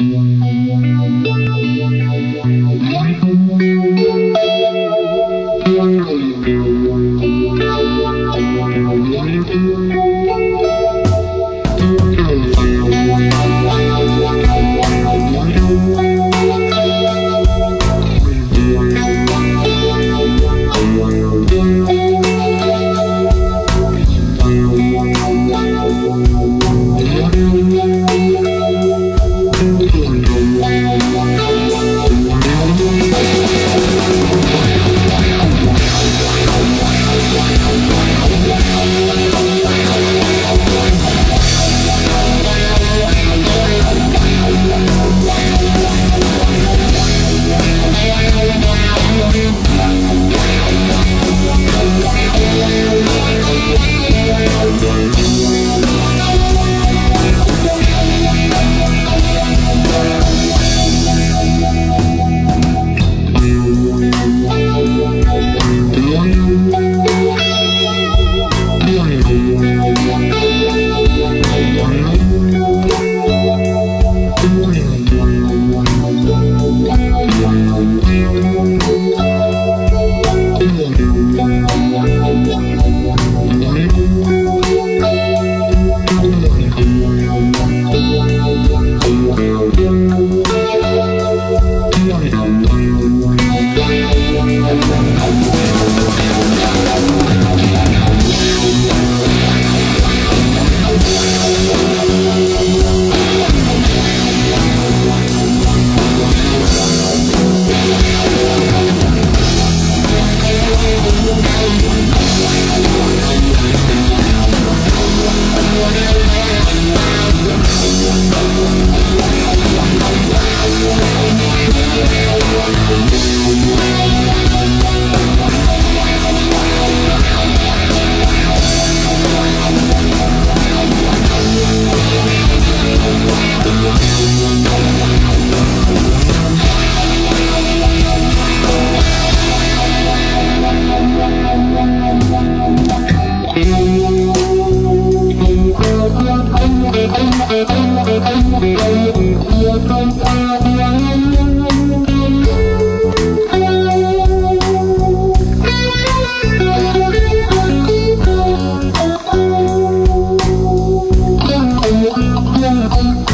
嗯